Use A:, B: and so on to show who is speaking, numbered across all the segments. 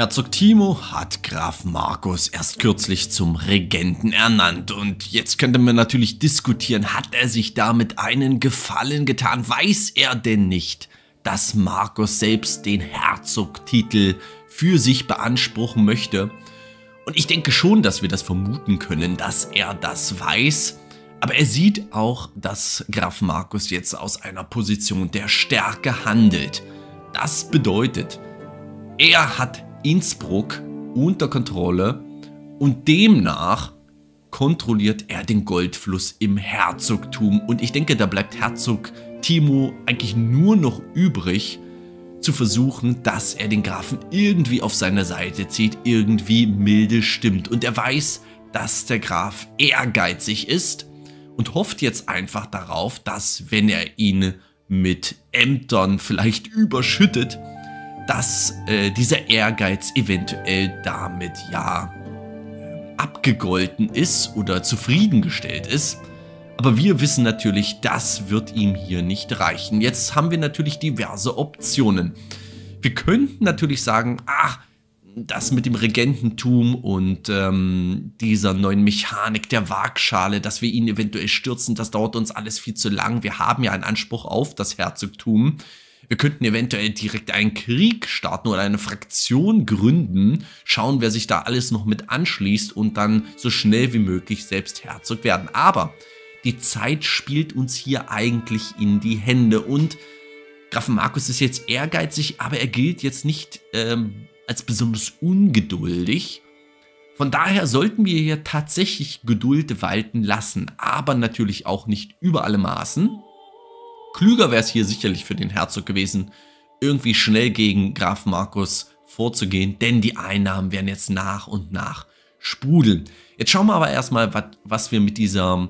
A: Herzog Timo hat Graf Markus erst kürzlich zum Regenten ernannt und jetzt könnte man natürlich diskutieren, hat er sich damit einen Gefallen getan? Weiß er denn nicht, dass Markus selbst den Herzogtitel für sich beanspruchen möchte? Und ich denke schon, dass wir das vermuten können, dass er das weiß. Aber er sieht auch, dass Graf Markus jetzt aus einer Position der Stärke handelt. Das bedeutet, er hat Innsbruck unter Kontrolle und demnach kontrolliert er den Goldfluss im Herzogtum. Und ich denke, da bleibt Herzog Timo eigentlich nur noch übrig, zu versuchen, dass er den Grafen irgendwie auf seine Seite zieht, irgendwie milde stimmt. Und er weiß, dass der Graf ehrgeizig ist und hofft jetzt einfach darauf, dass wenn er ihn mit Ämtern vielleicht überschüttet, dass äh, dieser Ehrgeiz eventuell damit ja abgegolten ist oder zufriedengestellt ist. Aber wir wissen natürlich, das wird ihm hier nicht reichen. Jetzt haben wir natürlich diverse Optionen. Wir könnten natürlich sagen, ach, das mit dem Regententum und ähm, dieser neuen Mechanik der Waagschale, dass wir ihn eventuell stürzen, das dauert uns alles viel zu lang. Wir haben ja einen Anspruch auf das Herzogtum. Wir könnten eventuell direkt einen Krieg starten oder eine Fraktion gründen, schauen, wer sich da alles noch mit anschließt und dann so schnell wie möglich selbst Herzog werden. Aber die Zeit spielt uns hier eigentlich in die Hände und Grafen Markus ist jetzt ehrgeizig, aber er gilt jetzt nicht ähm, als besonders ungeduldig. Von daher sollten wir hier tatsächlich Geduld walten lassen, aber natürlich auch nicht über alle Maßen. Klüger wäre es hier sicherlich für den Herzog gewesen, irgendwie schnell gegen Graf Markus vorzugehen, denn die Einnahmen werden jetzt nach und nach sprudeln. Jetzt schauen wir aber erstmal, was, was wir mit dieser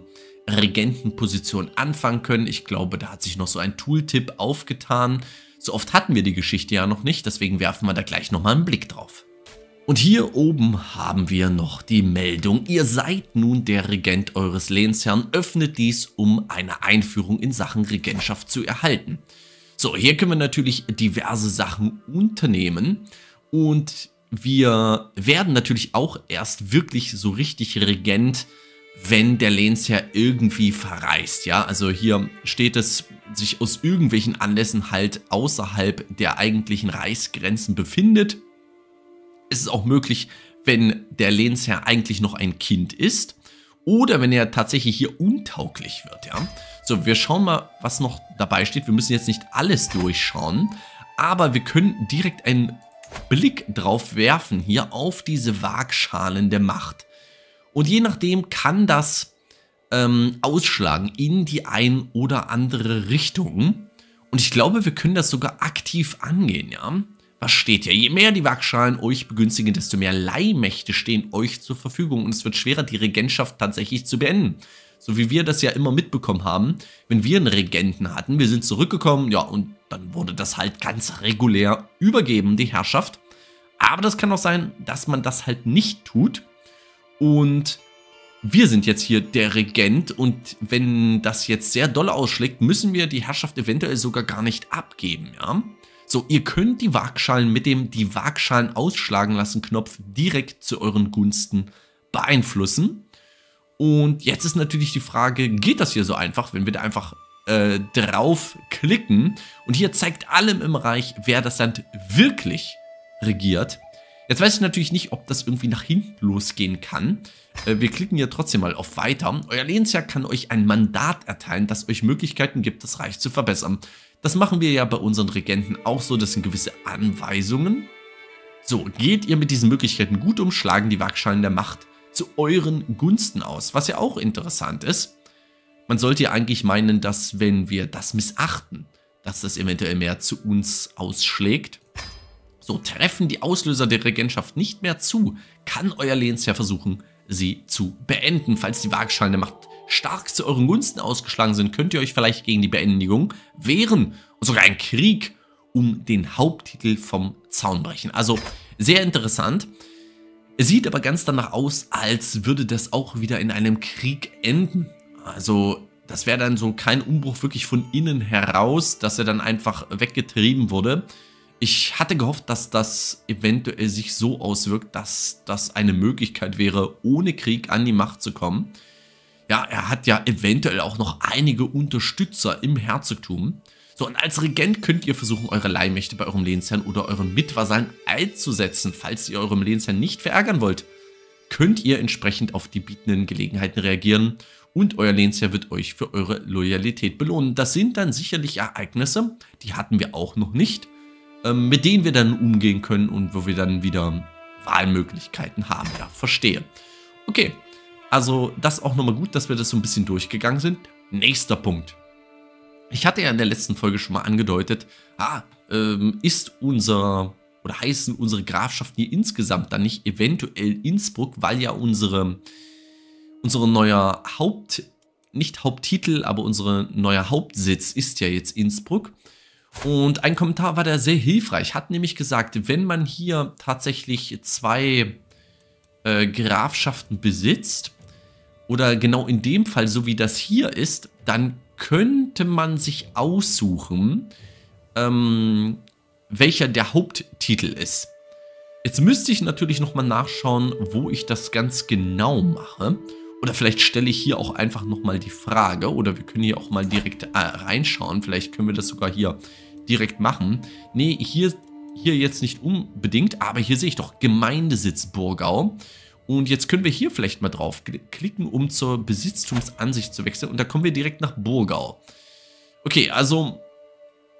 A: Regentenposition anfangen können. Ich glaube, da hat sich noch so ein Tooltip aufgetan. So oft hatten wir die Geschichte ja noch nicht, deswegen werfen wir da gleich nochmal einen Blick drauf. Und hier oben haben wir noch die Meldung, ihr seid nun der Regent eures Lehnsherrn, öffnet dies, um eine Einführung in Sachen Regentschaft zu erhalten. So, hier können wir natürlich diverse Sachen unternehmen und wir werden natürlich auch erst wirklich so richtig Regent, wenn der Lehnsherr irgendwie verreist, ja. Also hier steht es, sich aus irgendwelchen Anlässen halt außerhalb der eigentlichen Reichsgrenzen befindet ist es auch möglich, wenn der Lehnsherr eigentlich noch ein Kind ist oder wenn er tatsächlich hier untauglich wird, ja. So, wir schauen mal, was noch dabei steht. Wir müssen jetzt nicht alles durchschauen, aber wir können direkt einen Blick drauf werfen hier auf diese Waagschalen der Macht. Und je nachdem kann das ähm, ausschlagen in die ein oder andere Richtung. Und ich glaube, wir können das sogar aktiv angehen, ja. Was steht hier? Je mehr die Waagschalen euch begünstigen, desto mehr Leihmächte stehen euch zur Verfügung und es wird schwerer, die Regentschaft tatsächlich zu beenden. So wie wir das ja immer mitbekommen haben, wenn wir einen Regenten hatten, wir sind zurückgekommen, ja, und dann wurde das halt ganz regulär übergeben, die Herrschaft. Aber das kann auch sein, dass man das halt nicht tut. Und wir sind jetzt hier der Regent und wenn das jetzt sehr doll ausschlägt, müssen wir die Herrschaft eventuell sogar gar nicht abgeben, ja. So, ihr könnt die Waagschalen mit dem die Waagschalen ausschlagen lassen Knopf direkt zu euren Gunsten beeinflussen. Und jetzt ist natürlich die Frage, geht das hier so einfach, wenn wir da einfach äh, drauf klicken? Und hier zeigt allem im Reich, wer das Land wirklich regiert. Jetzt weiß ich natürlich nicht, ob das irgendwie nach hinten losgehen kann. Äh, wir klicken hier trotzdem mal auf Weiter. Euer Lehnsherr kann euch ein Mandat erteilen, das euch Möglichkeiten gibt, das Reich zu verbessern. Das machen wir ja bei unseren Regenten auch so, das sind gewisse Anweisungen. So, geht ihr mit diesen Möglichkeiten gut um, schlagen die Waagschalen der Macht zu euren Gunsten aus. Was ja auch interessant ist, man sollte ja eigentlich meinen, dass wenn wir das missachten, dass das eventuell mehr zu uns ausschlägt. So, treffen die Auslöser der Regentschaft nicht mehr zu, kann euer Lehnsherr versuchen, sie zu beenden, falls die Waagschalen der Macht stark zu euren Gunsten ausgeschlagen sind, könnt ihr euch vielleicht gegen die Beendigung wehren und sogar einen Krieg um den Haupttitel vom Zaun brechen. Also sehr interessant. Es sieht aber ganz danach aus, als würde das auch wieder in einem Krieg enden. Also das wäre dann so kein Umbruch wirklich von innen heraus, dass er dann einfach weggetrieben wurde. Ich hatte gehofft, dass das eventuell sich so auswirkt, dass das eine Möglichkeit wäre, ohne Krieg an die Macht zu kommen. Ja, er hat ja eventuell auch noch einige Unterstützer im Herzogtum. So, und als Regent könnt ihr versuchen, eure Leihmächte bei eurem Lehnsherrn oder euren Mitvasallen einzusetzen. Falls ihr eurem Lehnsherrn nicht verärgern wollt, könnt ihr entsprechend auf die bietenden Gelegenheiten reagieren und euer Lehnsherr wird euch für eure Loyalität belohnen. Das sind dann sicherlich Ereignisse, die hatten wir auch noch nicht, ähm, mit denen wir dann umgehen können und wo wir dann wieder Wahlmöglichkeiten haben. Ja, verstehe. Okay, also das auch nochmal gut, dass wir das so ein bisschen durchgegangen sind. Nächster Punkt. Ich hatte ja in der letzten Folge schon mal angedeutet, ah, ähm, ist unser oder heißen unsere Grafschaften hier insgesamt dann nicht eventuell Innsbruck, weil ja unsere, unsere neuer Haupt, nicht Haupttitel, aber unsere neuer Hauptsitz ist ja jetzt Innsbruck. Und ein Kommentar war da sehr hilfreich, hat nämlich gesagt, wenn man hier tatsächlich zwei äh, Grafschaften besitzt, oder genau in dem Fall, so wie das hier ist, dann könnte man sich aussuchen, ähm, welcher der Haupttitel ist. Jetzt müsste ich natürlich nochmal nachschauen, wo ich das ganz genau mache. Oder vielleicht stelle ich hier auch einfach nochmal die Frage. Oder wir können hier auch mal direkt äh, reinschauen. Vielleicht können wir das sogar hier direkt machen. Nee, hier, hier jetzt nicht unbedingt. Aber hier sehe ich doch Gemeindesitz Burgau. Und jetzt können wir hier vielleicht mal drauf klicken, um zur Besitztumsansicht zu wechseln. Und da kommen wir direkt nach Burgau. Okay, also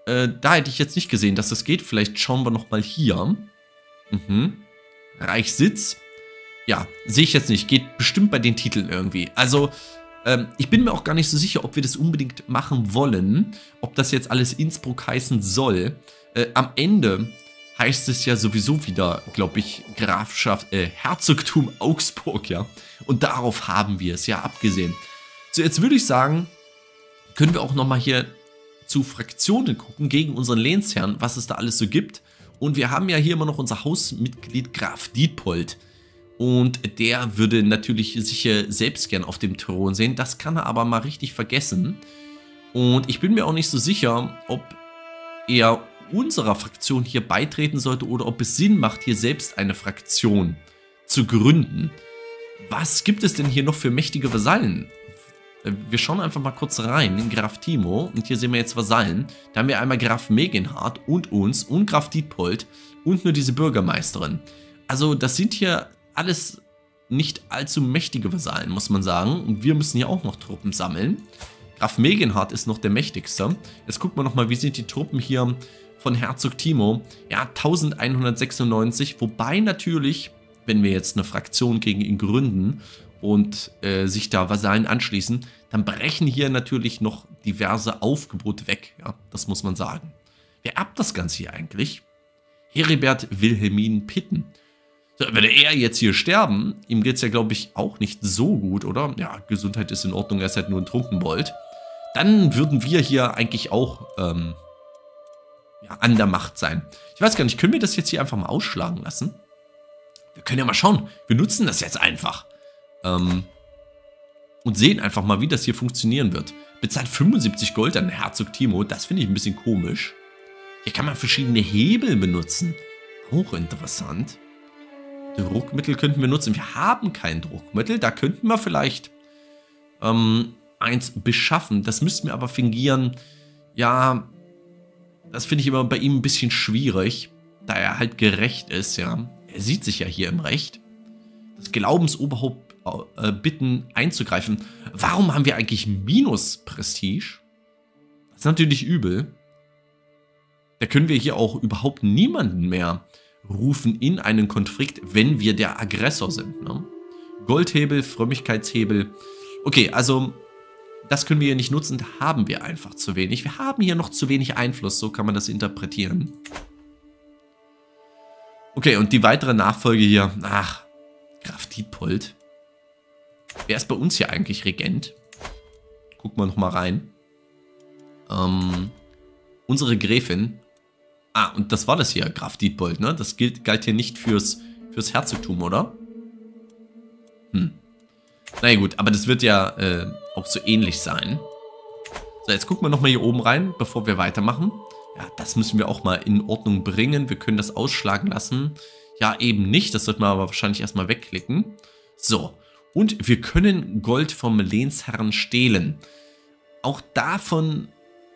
A: äh, da hätte ich jetzt nicht gesehen, dass das geht. Vielleicht schauen wir nochmal hier. Mhm. Reichssitz. Ja, sehe ich jetzt nicht. Geht bestimmt bei den Titeln irgendwie. Also, ähm, ich bin mir auch gar nicht so sicher, ob wir das unbedingt machen wollen. Ob das jetzt alles Innsbruck heißen soll. Äh, am Ende heißt es ja sowieso wieder, glaube ich, Grafschaft, äh, Herzogtum Augsburg, ja. Und darauf haben wir es ja abgesehen. So, jetzt würde ich sagen, können wir auch nochmal hier zu Fraktionen gucken gegen unseren Lehnsherrn, was es da alles so gibt. Und wir haben ja hier immer noch unser Hausmitglied Graf Dietpold. Und der würde natürlich sicher selbst gern auf dem Thron sehen. Das kann er aber mal richtig vergessen. Und ich bin mir auch nicht so sicher, ob er unserer Fraktion hier beitreten sollte oder ob es Sinn macht, hier selbst eine Fraktion zu gründen. Was gibt es denn hier noch für mächtige Vasallen? Äh, wir schauen einfach mal kurz rein in Graf Timo und hier sehen wir jetzt Vasallen. Da haben wir einmal Graf Megenhardt und uns und Graf Dietpold und nur diese Bürgermeisterin. Also das sind hier alles nicht allzu mächtige Vasallen, muss man sagen. Und wir müssen hier auch noch Truppen sammeln. Graf Megenhardt ist noch der mächtigste. Jetzt gucken wir nochmal, wie sind die Truppen hier von Herzog Timo. Ja, 1196, wobei natürlich, wenn wir jetzt eine Fraktion gegen ihn gründen und äh, sich da Vasallen anschließen, dann brechen hier natürlich noch diverse Aufgebote weg. Ja, das muss man sagen. Wer erbt das Ganze hier eigentlich? Heribert Wilhelmin Pitten. So, würde er jetzt hier sterben, ihm geht es ja, glaube ich, auch nicht so gut, oder? Ja, Gesundheit ist in Ordnung, er ist halt nur ein Trunkenbold. Dann würden wir hier eigentlich auch ähm, ja, an der Macht sein. Ich weiß gar nicht, können wir das jetzt hier einfach mal ausschlagen lassen? Wir können ja mal schauen. Wir nutzen das jetzt einfach. Ähm, und sehen einfach mal, wie das hier funktionieren wird. Bezahlt 75 Gold an Herzog Timo. Das finde ich ein bisschen komisch. Hier kann man verschiedene Hebel benutzen. Auch interessant. Druckmittel könnten wir nutzen. Wir haben kein Druckmittel. Da könnten wir vielleicht ähm, eins beschaffen. Das müssten wir aber fingieren. Ja, das finde ich immer bei ihm ein bisschen schwierig, da er halt gerecht ist, ja. Er sieht sich ja hier im Recht. Das Glaubensoberhaupt äh, bitten einzugreifen. Warum haben wir eigentlich Minus Prestige? Das ist natürlich übel. Da können wir hier auch überhaupt niemanden mehr rufen in einen Konflikt, wenn wir der Aggressor sind. Ne? Goldhebel, Frömmigkeitshebel. Okay, also das können wir hier nicht nutzen, da haben wir einfach zu wenig. Wir haben hier noch zu wenig Einfluss, so kann man das interpretieren. Okay, und die weitere Nachfolge hier. Ach, Graf Dietpold. Wer ist bei uns hier eigentlich Regent? Gucken wir nochmal rein. Ähm, unsere Gräfin. Ah, und das war das hier, Graf Dietpold, ne? Das gilt, galt hier nicht fürs, fürs Herzogtum, oder? Hm. Naja gut, aber das wird ja äh, auch so ähnlich sein. So, jetzt gucken wir nochmal hier oben rein, bevor wir weitermachen. Ja, das müssen wir auch mal in Ordnung bringen. Wir können das ausschlagen lassen. Ja, eben nicht. Das sollten wir aber wahrscheinlich erstmal wegklicken. So. Und wir können Gold vom Lehnsherrn stehlen. Auch davon...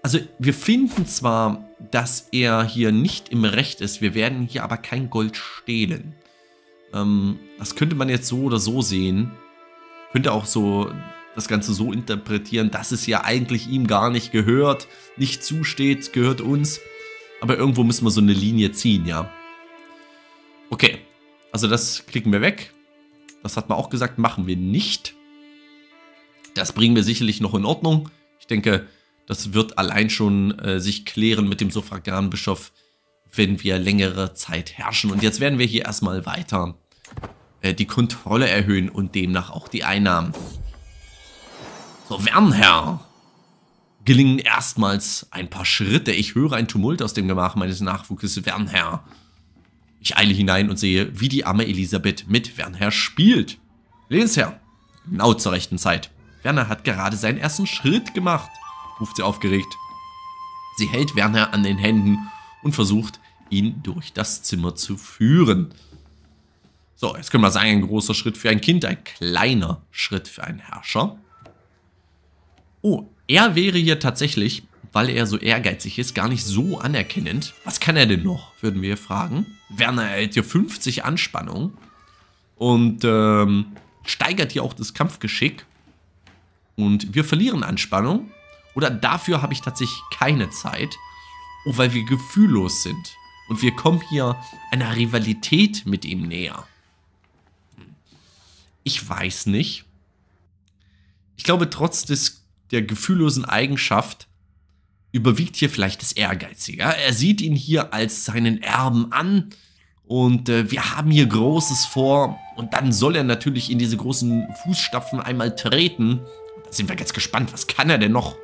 A: Also wir finden zwar, dass er hier nicht im Recht ist. Wir werden hier aber kein Gold stehlen. Ähm, das könnte man jetzt so oder so sehen. Könnte auch so das Ganze so interpretieren, dass es ja eigentlich ihm gar nicht gehört, nicht zusteht, gehört uns. Aber irgendwo müssen wir so eine Linie ziehen, ja. Okay, also das klicken wir weg. Das hat man auch gesagt, machen wir nicht. Das bringen wir sicherlich noch in Ordnung. Ich denke, das wird allein schon äh, sich klären mit dem Suffraganbischof, wenn wir längere Zeit herrschen. Und jetzt werden wir hier erstmal weiter äh, die Kontrolle erhöhen und demnach auch die Einnahmen. So, Wernherr. Gelingen erstmals ein paar Schritte. Ich höre ein Tumult aus dem Gemach meines Nachwuchses, Wernherr. Ich eile hinein und sehe, wie die arme Elisabeth mit Wernherr spielt. Lehnsherr. Genau zur rechten Zeit. Werner hat gerade seinen ersten Schritt gemacht, ruft sie aufgeregt. Sie hält Werner an den Händen und versucht, ihn durch das Zimmer zu führen. So, jetzt können wir sagen, ein großer Schritt für ein Kind, ein kleiner Schritt für einen Herrscher. Oh, er wäre hier tatsächlich, weil er so ehrgeizig ist, gar nicht so anerkennend. Was kann er denn noch, würden wir fragen. Werner erhält hier 50 Anspannung und ähm, steigert hier auch das Kampfgeschick. Und wir verlieren Anspannung. Oder dafür habe ich tatsächlich keine Zeit. Oh, weil wir gefühllos sind. Und wir kommen hier einer Rivalität mit ihm näher. Ich weiß nicht. Ich glaube, trotz des der gefühllosen Eigenschaft überwiegt hier vielleicht das Ehrgeizige. Er sieht ihn hier als seinen Erben an und äh, wir haben hier Großes vor und dann soll er natürlich in diese großen Fußstapfen einmal treten. Da sind wir ganz gespannt, was kann er denn noch?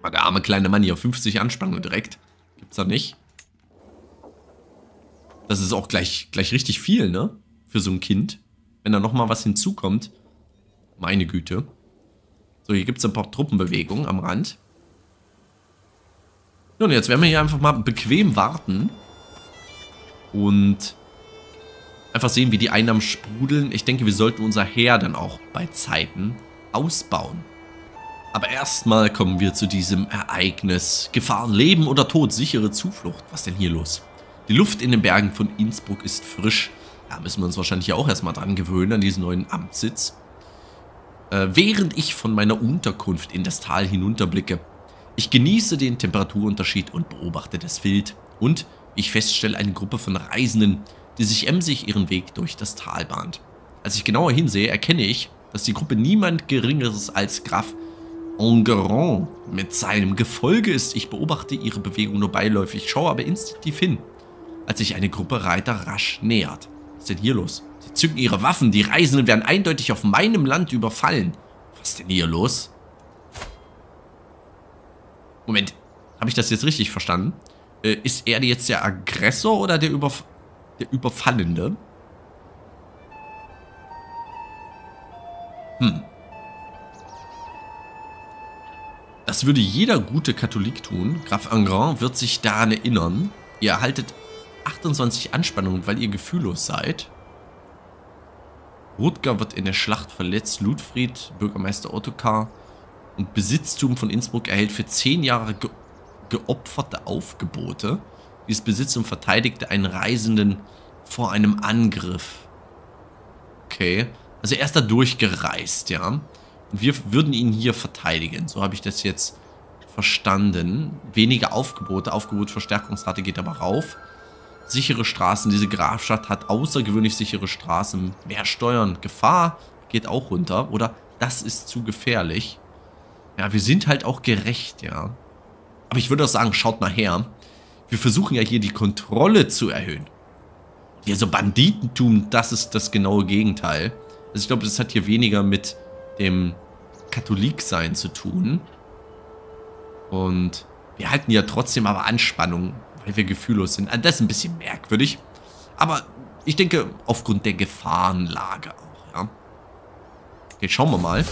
A: War der arme kleine Mann hier 50 Anspannung direkt. Gibt's da nicht? Das ist auch gleich, gleich richtig viel, ne? Für so ein Kind. Wenn da nochmal was hinzukommt. Meine Güte. So, hier gibt es ein paar Truppenbewegungen am Rand. Nun, jetzt werden wir hier einfach mal bequem warten. Und einfach sehen, wie die Einnahmen sprudeln. Ich denke, wir sollten unser Heer dann auch bei Zeiten ausbauen. Aber erstmal kommen wir zu diesem Ereignis. Gefahren, Leben oder Tod, sichere Zuflucht. Was denn hier los? Die Luft in den Bergen von Innsbruck ist frisch. Da müssen wir uns wahrscheinlich auch erstmal dran gewöhnen, an diesen neuen Amtssitz. Äh, während ich von meiner Unterkunft in das Tal hinunterblicke. Ich genieße den Temperaturunterschied und beobachte das Wild und ich feststelle eine Gruppe von Reisenden, die sich emsig ihren Weg durch das Tal bahnt. Als ich genauer hinsehe, erkenne ich, dass die Gruppe niemand Geringeres als Graf Enguerrand mit seinem Gefolge ist. Ich beobachte ihre Bewegung nur beiläufig, schaue aber instinktiv hin, als sich eine Gruppe Reiter rasch nähert. Was ist denn hier los? Sie zücken ihre Waffen. Die Reisenden werden eindeutig auf meinem Land überfallen. Was ist denn hier los? Moment, habe ich das jetzt richtig verstanden? Äh, ist er jetzt der Aggressor oder der, Überf der Überfallende? Hm. Das würde jeder gute Katholik tun. Graf Engrand wird sich daran erinnern. Ihr erhaltet 28 Anspannungen, weil ihr gefühllos seid. Rutger wird in der Schlacht verletzt. Ludfried, Bürgermeister Ottokar und Besitztum von Innsbruck erhält für 10 Jahre ge geopferte Aufgebote. Dieses Besitztum verteidigte einen Reisenden vor einem Angriff. Okay. Also er ist da durchgereist, ja. Und wir würden ihn hier verteidigen. So habe ich das jetzt verstanden. Weniger Aufgebote. Aufgebotverstärkungsrate geht aber rauf sichere Straßen. Diese Grafschaft hat außergewöhnlich sichere Straßen. Mehr Steuern. Gefahr geht auch runter. Oder das ist zu gefährlich. Ja, wir sind halt auch gerecht, ja. Aber ich würde auch sagen, schaut mal her. Wir versuchen ja hier die Kontrolle zu erhöhen. Hier so Banditentum, das ist das genaue Gegenteil. Also ich glaube, das hat hier weniger mit dem Katholiksein zu tun. Und wir halten ja trotzdem aber Anspannung weil wir gefühllos sind. Also das ist ein bisschen merkwürdig. Aber ich denke, aufgrund der Gefahrenlage auch, ja. Okay, schauen wir mal.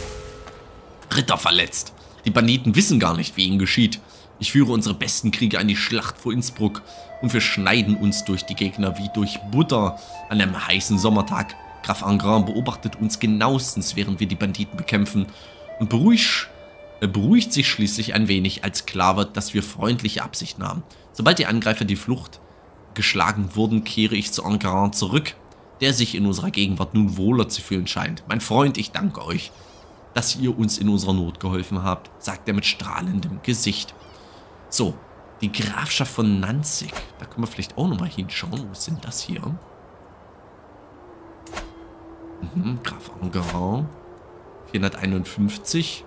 A: Ritter verletzt. Die Banditen wissen gar nicht, wie ihnen geschieht. Ich führe unsere besten Kriege an die Schlacht vor Innsbruck und wir schneiden uns durch die Gegner wie durch Butter an einem heißen Sommertag. Graf Angrin beobachtet uns genauestens, während wir die Banditen bekämpfen und beruhigt, äh, beruhigt sich schließlich ein wenig, als klar wird, dass wir freundliche Absichten haben. Sobald die Angreifer die Flucht geschlagen wurden, kehre ich zu Angrin zurück, der sich in unserer Gegenwart nun wohler zu fühlen scheint. Mein Freund, ich danke euch, dass ihr uns in unserer Not geholfen habt, sagt er mit strahlendem Gesicht. So, die Grafschaft von Nanzig. Da können wir vielleicht auch nochmal hinschauen. Wo denn das hier? Mhm, Graf Enguerrand. 451.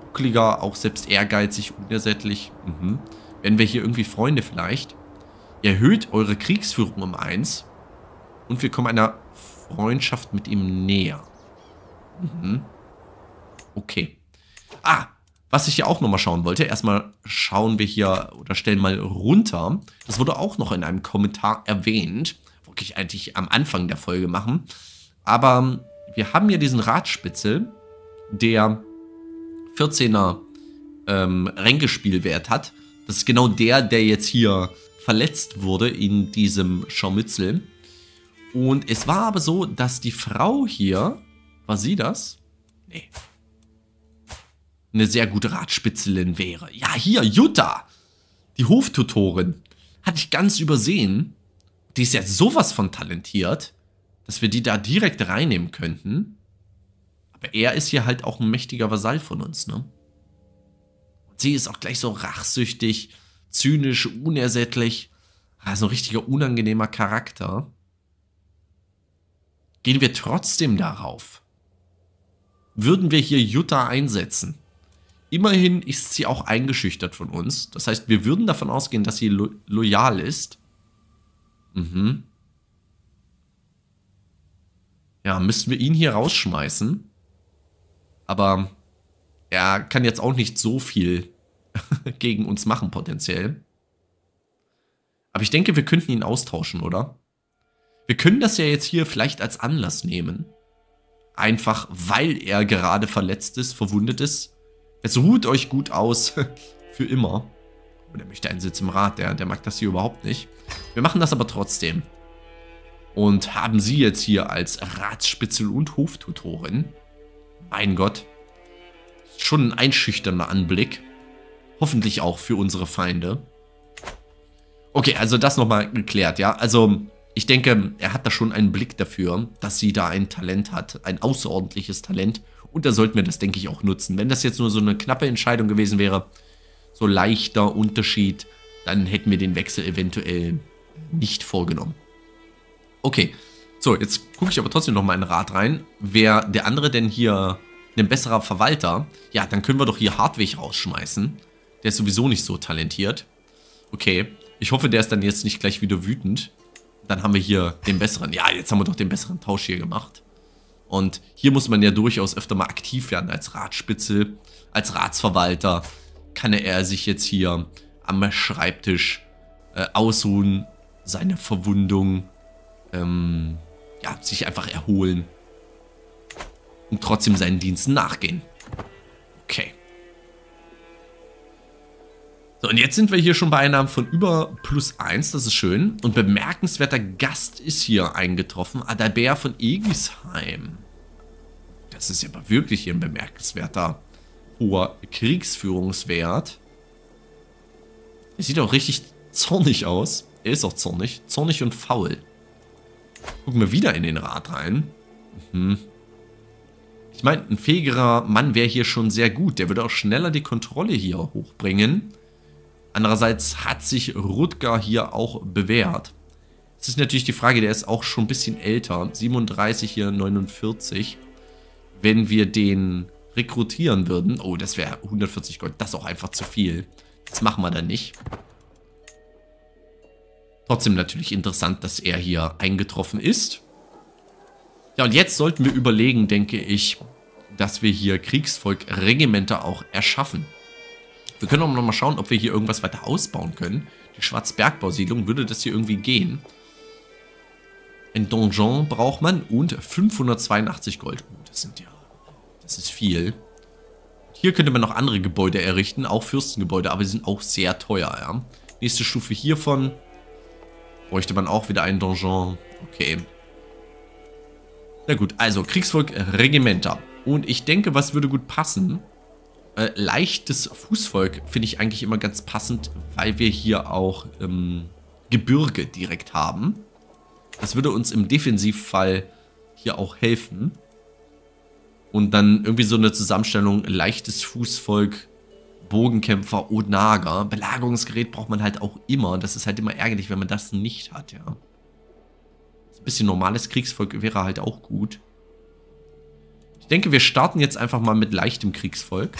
A: Buckliger, auch selbst ehrgeizig, unersättlich. Mhm. Werden wir hier irgendwie Freunde vielleicht? Erhöht eure Kriegsführung um eins. Und wir kommen einer Freundschaft mit ihm näher. Mhm. Okay. Ah, was ich hier auch nochmal schauen wollte. Erstmal schauen wir hier oder stellen mal runter. Das wurde auch noch in einem Kommentar erwähnt. Wollte ich eigentlich am Anfang der Folge machen. Aber wir haben hier diesen Radspitzel, der 14er ähm, Ränkespielwert hat. Das ist genau der, der jetzt hier verletzt wurde in diesem Scharmützel. Und es war aber so, dass die Frau hier, war sie das? Nee. Eine sehr gute Radspitzelin wäre. Ja, hier, Jutta, die Hoftutorin, hatte ich ganz übersehen. Die ist ja sowas von talentiert, dass wir die da direkt reinnehmen könnten. Aber er ist hier halt auch ein mächtiger Vasall von uns, ne? Sie ist auch gleich so rachsüchtig, zynisch, unersättlich. Also ein richtiger unangenehmer Charakter. Gehen wir trotzdem darauf? Würden wir hier Jutta einsetzen? Immerhin ist sie auch eingeschüchtert von uns. Das heißt, wir würden davon ausgehen, dass sie lo loyal ist. Mhm. Ja, müssten wir ihn hier rausschmeißen. Aber er kann jetzt auch nicht so viel gegen uns machen, potenziell. Aber ich denke, wir könnten ihn austauschen, oder? Wir können das ja jetzt hier vielleicht als Anlass nehmen. Einfach, weil er gerade verletzt ist, verwundet ist. Jetzt ruht euch gut aus. Für immer. Und er möchte einen Sitz im Rat. Der, der mag das hier überhaupt nicht. Wir machen das aber trotzdem. Und haben sie jetzt hier als Ratsspitzel und Hoftutorin. Mein Gott. Schon ein einschüchternder Anblick. Hoffentlich auch für unsere Feinde. Okay, also das nochmal geklärt, ja. Also ich denke, er hat da schon einen Blick dafür, dass sie da ein Talent hat, ein außerordentliches Talent. Und da sollten wir das, denke ich, auch nutzen. Wenn das jetzt nur so eine knappe Entscheidung gewesen wäre, so leichter Unterschied, dann hätten wir den Wechsel eventuell nicht vorgenommen. Okay, so, jetzt gucke ich aber trotzdem noch mal in Rat rein. Wäre der andere denn hier ein besserer Verwalter? Ja, dann können wir doch hier Hartwig rausschmeißen. Der ist sowieso nicht so talentiert. Okay, ich hoffe, der ist dann jetzt nicht gleich wieder wütend. Dann haben wir hier den besseren. Ja, jetzt haben wir doch den besseren Tausch hier gemacht. Und hier muss man ja durchaus öfter mal aktiv werden als Ratspitzel, als Ratsverwalter. Kann er sich jetzt hier am Schreibtisch äh, ausruhen, seine Verwundung, ähm, ja, sich einfach erholen und trotzdem seinen Diensten nachgehen. Okay. So, und jetzt sind wir hier schon bei Einnahmen von über plus 1, das ist schön. Und bemerkenswerter Gast ist hier eingetroffen, Adalbert von Egisheim. Das ist ja aber wirklich hier ein bemerkenswerter hoher Kriegsführungswert. Er sieht auch richtig zornig aus. Er ist auch zornig. Zornig und faul. Gucken wir wieder in den Rat rein. Mhm. Ich meine, ein fähigerer Mann wäre hier schon sehr gut. Der würde auch schneller die Kontrolle hier hochbringen. Andererseits hat sich Rutger hier auch bewährt. Es ist natürlich die Frage, der ist auch schon ein bisschen älter. 37 hier, 49. Wenn wir den rekrutieren würden. Oh, das wäre 140 Gold. Das ist auch einfach zu viel. Das machen wir dann nicht. Trotzdem natürlich interessant, dass er hier eingetroffen ist. Ja, und jetzt sollten wir überlegen, denke ich, dass wir hier Kriegsvolk-Regimenter auch erschaffen. Wir können auch noch mal schauen, ob wir hier irgendwas weiter ausbauen können. Die Schwarzbergbausiedlung, würde das hier irgendwie gehen? Ein Donjon braucht man und 582 Gold. Oh, das sind ja... Das ist viel. Hier könnte man noch andere Gebäude errichten, auch Fürstengebäude, aber die sind auch sehr teuer, ja. Nächste Stufe hiervon bräuchte man auch wieder einen Donjon. Okay. Na gut, also Kriegsvolk Regimenter. Und ich denke, was würde gut passen? Äh, leichtes Fußvolk finde ich eigentlich immer ganz passend, weil wir hier auch ähm, Gebirge direkt haben. Das würde uns im Defensivfall hier auch helfen. Und dann irgendwie so eine Zusammenstellung leichtes Fußvolk, Bogenkämpfer und Nager. Belagerungsgerät braucht man halt auch immer. Das ist halt immer ärgerlich, wenn man das nicht hat, ja. Ein bisschen normales Kriegsvolk wäre halt auch gut. Ich denke, wir starten jetzt einfach mal mit leichtem Kriegsvolk.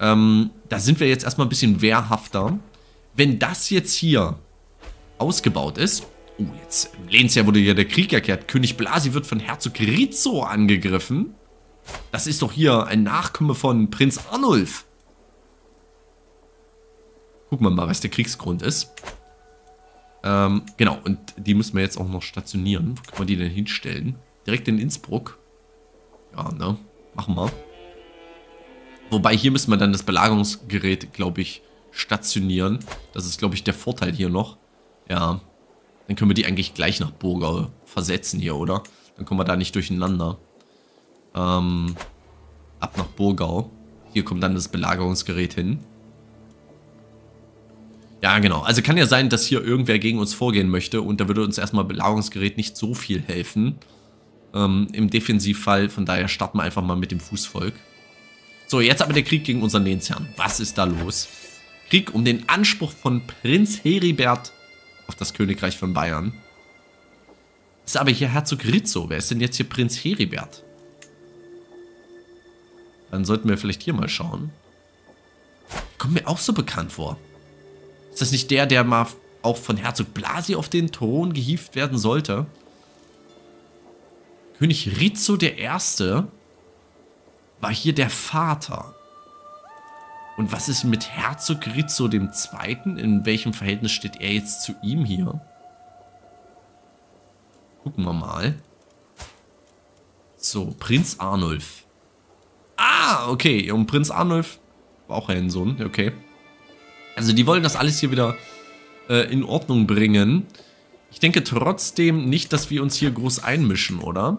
A: Ähm, da sind wir jetzt erstmal ein bisschen wehrhafter. Wenn das jetzt hier ausgebaut ist, Oh, jetzt im Lehnsjahr wurde ja der Krieg erklärt. König Blasi wird von Herzog Rizzo angegriffen. Das ist doch hier ein Nachkomme von Prinz Arnulf. Gucken wir mal, was der Kriegsgrund ist. Ähm, genau, und die müssen wir jetzt auch noch stationieren. Wo kann man die denn hinstellen? Direkt in Innsbruck. Ja, ne? Machen wir. Wobei, hier müssen wir dann das Belagerungsgerät, glaube ich, stationieren. Das ist, glaube ich, der Vorteil hier noch. Ja, dann können wir die eigentlich gleich nach Burgau versetzen hier, oder? Dann kommen wir da nicht durcheinander. Ähm, ab nach Burgau. Hier kommt dann das Belagerungsgerät hin. Ja, genau. Also kann ja sein, dass hier irgendwer gegen uns vorgehen möchte und da würde uns erstmal Belagerungsgerät nicht so viel helfen. Ähm, Im Defensivfall, von daher starten wir einfach mal mit dem Fußvolk. So, jetzt aber der Krieg gegen unseren Lehnsherrn. Was ist da los? Krieg um den Anspruch von Prinz Heribert auf das Königreich von Bayern. Ist aber hier Herzog Rizzo. Wer ist denn jetzt hier Prinz Heribert? Dann sollten wir vielleicht hier mal schauen. Kommt mir auch so bekannt vor. Ist das nicht der, der mal auch von Herzog Blasi auf den Thron gehievt werden sollte? König Rizzo I. war hier der Vater. Und was ist mit Herzog Rizzo II.? In welchem Verhältnis steht er jetzt zu ihm hier? Gucken wir mal. So, Prinz Arnulf. Ah, okay. Und Prinz Arnulf war auch ein Sohn, okay. Also die wollen das alles hier wieder äh, in Ordnung bringen. Ich denke trotzdem nicht, dass wir uns hier groß einmischen, oder?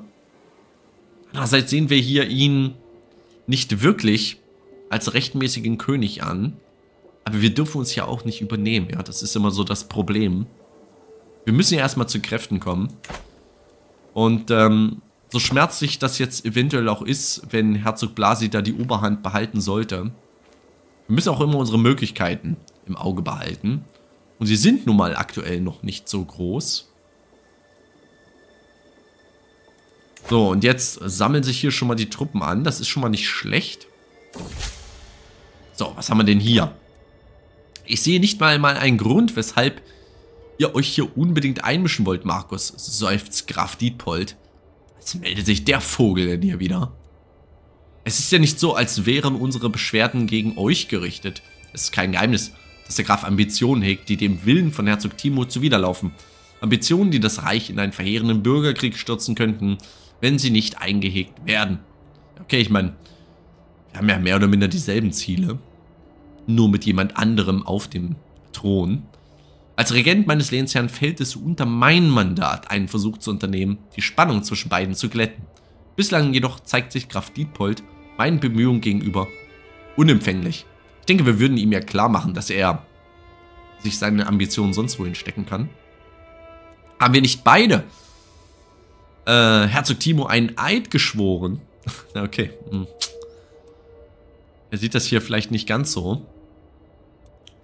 A: Andererseits sehen wir hier ihn nicht wirklich als rechtmäßigen König an. Aber wir dürfen uns ja auch nicht übernehmen, ja. Das ist immer so das Problem. Wir müssen ja erstmal zu Kräften kommen. Und ähm, so schmerzlich das jetzt eventuell auch ist, wenn Herzog Blasi da die Oberhand behalten sollte, wir müssen auch immer unsere Möglichkeiten im Auge behalten. Und sie sind nun mal aktuell noch nicht so groß. So, und jetzt sammeln sich hier schon mal die Truppen an. Das ist schon mal nicht schlecht. So, was haben wir denn hier? Ich sehe nicht mal mal einen Grund, weshalb ihr euch hier unbedingt einmischen wollt, Markus, seufzt Graf Dietpold. Jetzt meldet sich der Vogel denn hier wieder. Es ist ja nicht so, als wären unsere Beschwerden gegen euch gerichtet. Es ist kein Geheimnis, dass der Graf Ambitionen hegt, die dem Willen von Herzog Timo zuwiderlaufen. Ambitionen, die das Reich in einen verheerenden Bürgerkrieg stürzen könnten, wenn sie nicht eingehegt werden. Okay, ich meine, wir haben ja mehr oder minder dieselben Ziele. Nur mit jemand anderem auf dem Thron. Als Regent meines Lehnsherrn fällt es unter mein Mandat, einen Versuch zu unternehmen, die Spannung zwischen beiden zu glätten. Bislang jedoch zeigt sich Graf Dietpold meinen Bemühungen gegenüber unempfänglich. Ich denke, wir würden ihm ja klar machen, dass er sich seine Ambitionen sonst wohin stecken kann. Haben wir nicht beide äh, Herzog Timo einen Eid geschworen? okay. Hm. Er sieht das hier vielleicht nicht ganz so.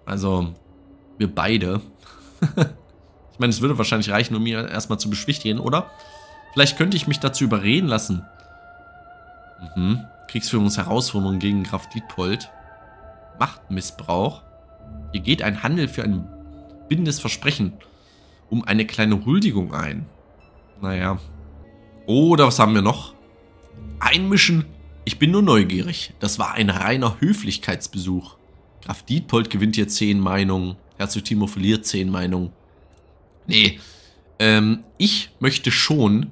A: Also, wir beide. ich meine, es würde wahrscheinlich reichen, um mir erstmal zu beschwichtigen, oder? Vielleicht könnte ich mich dazu überreden lassen. Mhm. Kriegsführungsherausforderung gegen Graf Dietpold. Machtmissbrauch. Hier geht ein Handel für ein bindendes Versprechen um eine kleine Huldigung ein. Naja. Oder was haben wir noch? Einmischen ich bin nur neugierig. Das war ein reiner Höflichkeitsbesuch. Graf Dietpold gewinnt hier 10 Meinungen. Herzog Timo verliert 10 Meinungen. Nee, ähm, ich möchte schon,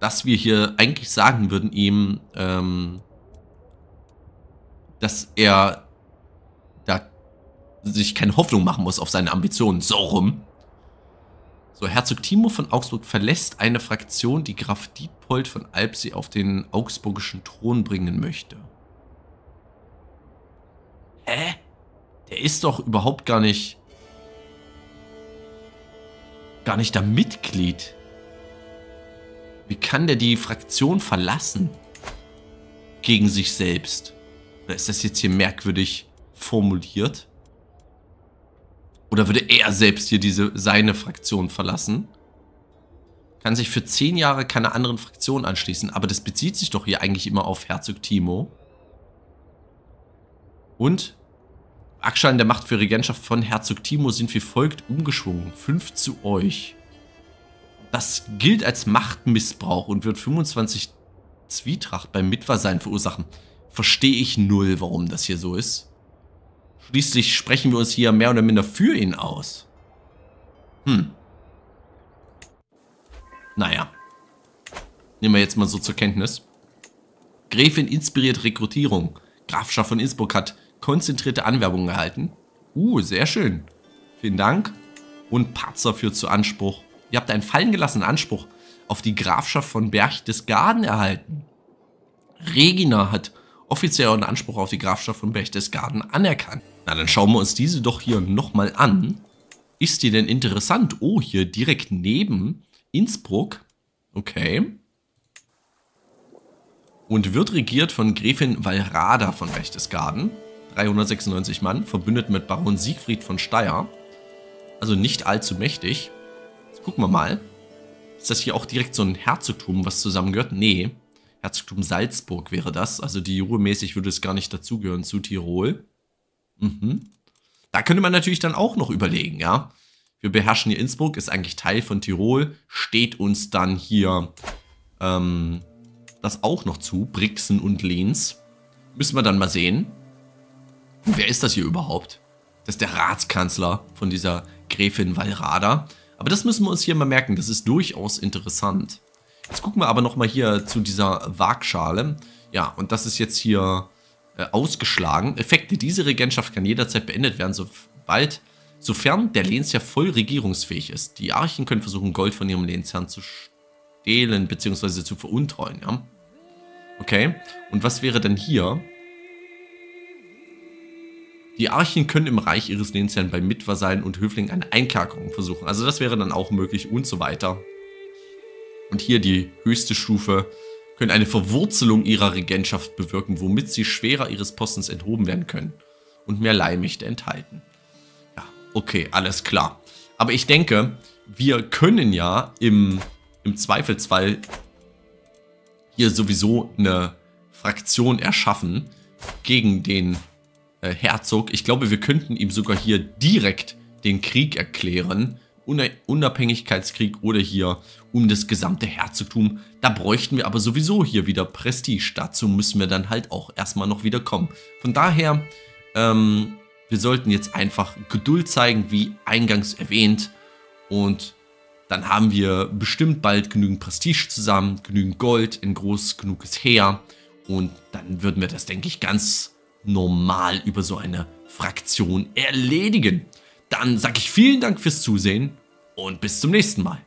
A: dass wir hier eigentlich sagen würden ihm, ähm, dass er da sich keine Hoffnung machen muss auf seine Ambitionen. So rum. So, Herzog Timo von Augsburg verlässt eine Fraktion, die Graf Dietpold von Alpsee auf den augsburgischen Thron bringen möchte. Hä? Der ist doch überhaupt gar nicht... gar nicht da Mitglied. Wie kann der die Fraktion verlassen? Gegen sich selbst. Oder ist das jetzt hier merkwürdig formuliert? Oder würde er selbst hier diese seine Fraktion verlassen? Kann sich für zehn Jahre keiner anderen Fraktion anschließen, aber das bezieht sich doch hier eigentlich immer auf Herzog Timo. Und Akschalen der Macht für Regentschaft von Herzog Timo sind wie folgt umgeschwungen. Fünf zu euch. Das gilt als Machtmissbrauch und wird 25 Zwietracht beim Mitversein verursachen. Verstehe ich null, warum das hier so ist. Schließlich sprechen wir uns hier mehr oder minder für ihn aus. Hm. Naja. Nehmen wir jetzt mal so zur Kenntnis. Gräfin inspiriert Rekrutierung. Grafschaft von Innsbruck hat konzentrierte Anwerbung erhalten. Uh, sehr schön. Vielen Dank. Und Patzer führt zu Anspruch. Ihr habt einen fallen gelassenen Anspruch auf die Grafschaft von Berchtesgaden erhalten. Regina hat offiziell einen Anspruch auf die Grafschaft von Berchtesgaden anerkannt. Na, dann schauen wir uns diese doch hier nochmal an. Ist die denn interessant? Oh, hier direkt neben Innsbruck. Okay. Und wird regiert von Gräfin Valrada von Berchtesgaden. 396 Mann, verbündet mit Baron Siegfried von Steyr. Also nicht allzu mächtig. Jetzt gucken wir mal. Ist das hier auch direkt so ein Herzogtum, was zusammengehört? Nee. Herzogtum Salzburg wäre das. Also die juremäßig würde es gar nicht dazugehören zu Tirol. Mhm. Da könnte man natürlich dann auch noch überlegen, ja. Wir beherrschen hier Innsbruck, ist eigentlich Teil von Tirol. Steht uns dann hier ähm, das auch noch zu, Brixen und Lehns. Müssen wir dann mal sehen. Wer ist das hier überhaupt? Das ist der Ratskanzler von dieser Gräfin Valrada. Aber das müssen wir uns hier mal merken, das ist durchaus interessant. Jetzt gucken wir aber nochmal hier zu dieser Waagschale. Ja, und das ist jetzt hier äh, ausgeschlagen. Effekte, diese Regentschaft kann jederzeit beendet werden, sobald, sofern der Lehnsherr voll regierungsfähig ist. Die Archen können versuchen, Gold von ihrem Lehnsherrn zu stehlen, bzw. zu veruntreuen, ja. Okay, und was wäre denn hier? Die Archen können im Reich ihres Lehnsherrn bei Mitversaillen und Höfling eine Einkerkerung versuchen. Also das wäre dann auch möglich und so weiter. Und hier die höchste Stufe können eine Verwurzelung ihrer Regentschaft bewirken, womit sie schwerer ihres Postens enthoben werden können und mehr Leihmächte enthalten. Ja, okay, alles klar. Aber ich denke, wir können ja im, im Zweifelsfall hier sowieso eine Fraktion erschaffen gegen den äh, Herzog. Ich glaube, wir könnten ihm sogar hier direkt den Krieg erklären. Unabhängigkeitskrieg oder hier um das gesamte Herzogtum. Da bräuchten wir aber sowieso hier wieder Prestige. Dazu müssen wir dann halt auch erstmal noch wieder kommen. Von daher, ähm, wir sollten jetzt einfach Geduld zeigen, wie eingangs erwähnt. Und dann haben wir bestimmt bald genügend Prestige zusammen, genügend Gold, ein groß genuges Heer. Und dann würden wir das, denke ich, ganz normal über so eine Fraktion erledigen. Dann sage ich vielen Dank fürs Zusehen und bis zum nächsten Mal.